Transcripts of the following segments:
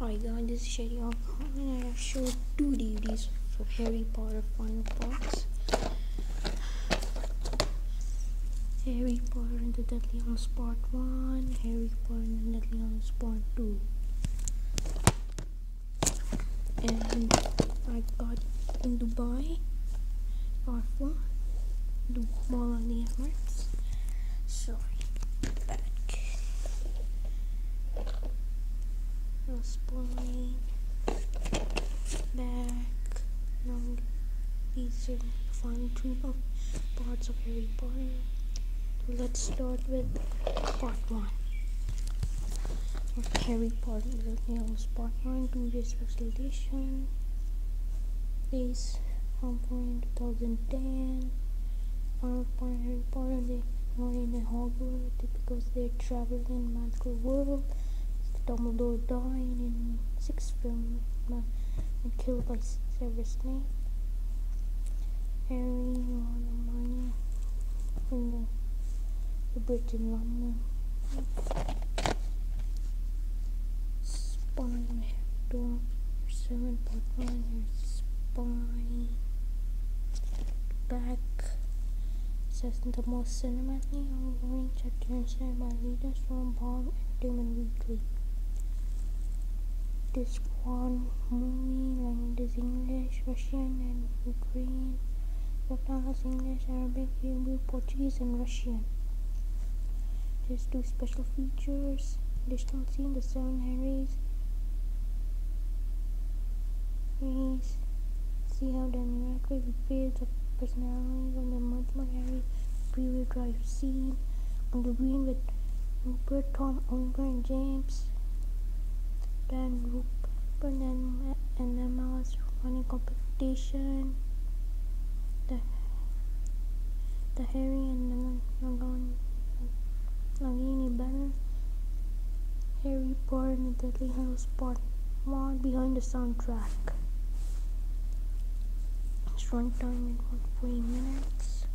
Hi guys, this is Shady Alcohol and I have showed two DVDs for Harry Potter Final Parts. Harry Potter and the Deathly Hallows Part 1, Harry Potter and the Deathly Hallows Part 2. And I got in Dubai, Part 1, the Mall of the Emirates. Sorry, back. Spine, back. Now these are the two parts of Harry Potter. Let's start with part one. Harry Potter Hallows Part 1, 2 day special edition. In 2010. Final part Harry Potter, they are in a Hogwarts because they're traveling in magical world. Dumbledore dying in sixth film and killed by Severus Snape. Harry, Ron, and Hermione in the, the bridge in London. Spine, seven part one, spine, back. Says the most cinematically ongoing inspired by leaders from Bob and Damon Weekly this one movie language English, Russian and Ukraine. Subtitles English, Arabic, Hebrew, Portuguese and Russian. There's two special features. Additional scene, the seven Harrys. See how dynamically reveals the personalities of the multiple Harry preview drive scene on the green with Rupert, Tom, Oliver and James. Dan Rupert and, and Emma was running competition. The the Harry and the Nagini battle. Harry Potter and the Deathly Hallows Part 1 behind the soundtrack. Its runtime in 140 minutes.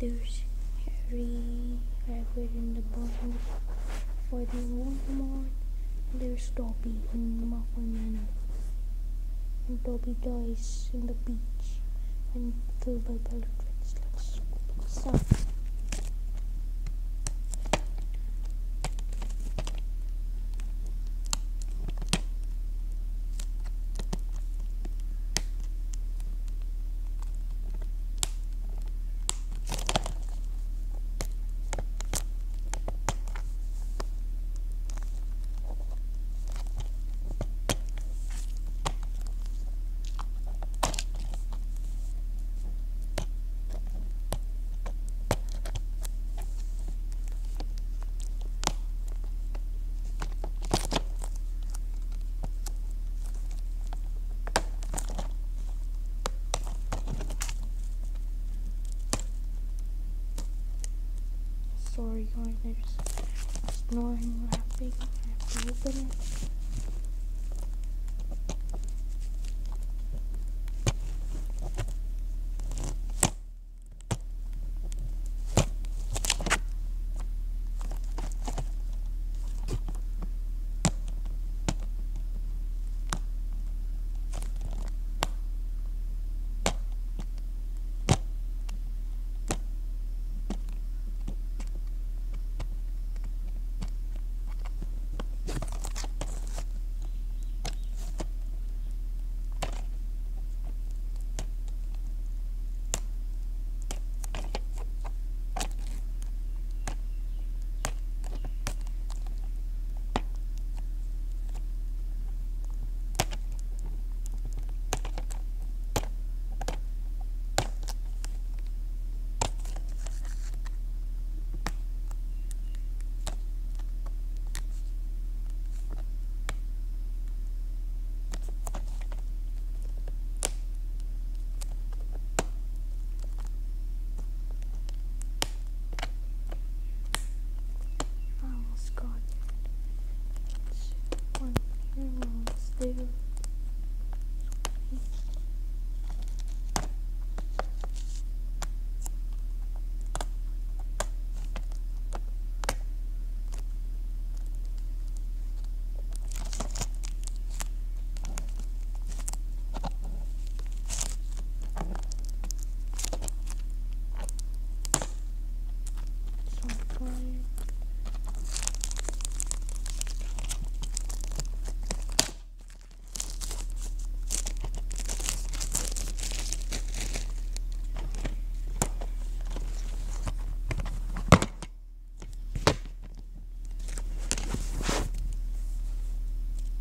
There's Harry, Hagrid in the bottom fighting Voldemort. There's Dobby in the Manor. And Dobby dies in the beach and killed by Bellatrix. Let's start. Sorry guys, there's snoring laughing. I have to open it.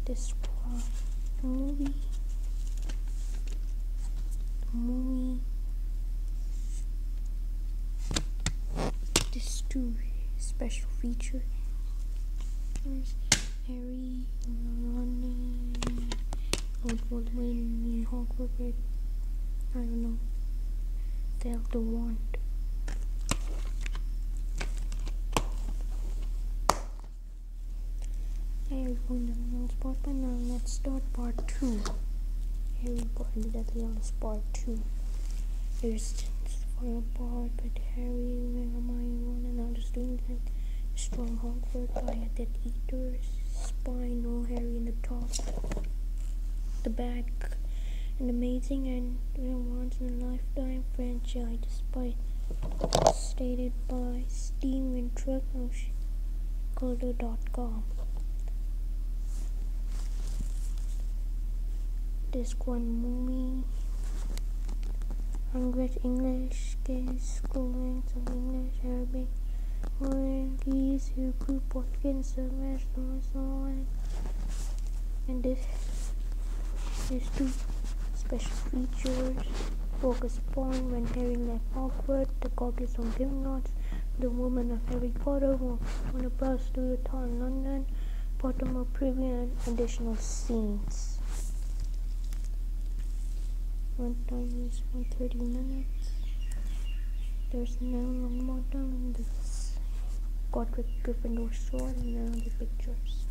This movie. The movie. This two special feature. There's Harry, Lord Voldemort, and Hogwarts. I don't know. They'll the wand. Hey everyone, I'm Spot by now. Let's start part 2. Here Harry Potter and the Hallows part 2. Here's falling apart, but Harry, Hermione, Ron, and all the students and strong Hogwarts by a Death Eater, spine, no Harry in the top, the back, an amazing and you know, once in a lifetime franchise, despite stated by Steam Steven Truck Color.com. Disc one movie. Language English, case, some English, Arabic, Portuguese, Hebrew, Portuguese, Spanish, North and this is two special features. Focus point when Harry left Hogwarts, the goblins on Gringotts, the woman of Harry Potter when a bus to the town London, Pottermore preview and additional scenes. One time is 30 minutes. There's no long bottom and this Godric Gryffindor sword and now the pictures.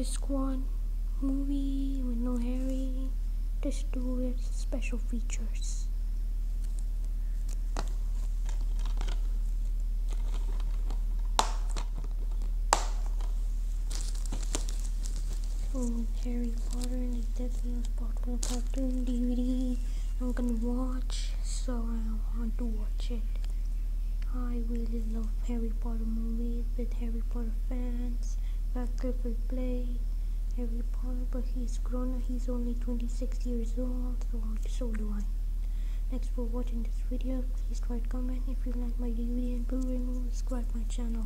Disc 1 movie with no Harry. Disc 2 with special features. So Harry Potter and the Deathly Hallows cartoon DVD I'm gonna watch so I want to watch it. I really love Harry Potter movies with Harry Potter fans. Radcliffe will play Harry Potter, but he's grown. He's only 26 years old, so so do I. Thanks for watching this video. Please try to comment if you like my DVD and Blu-ray. Subscribe my channel.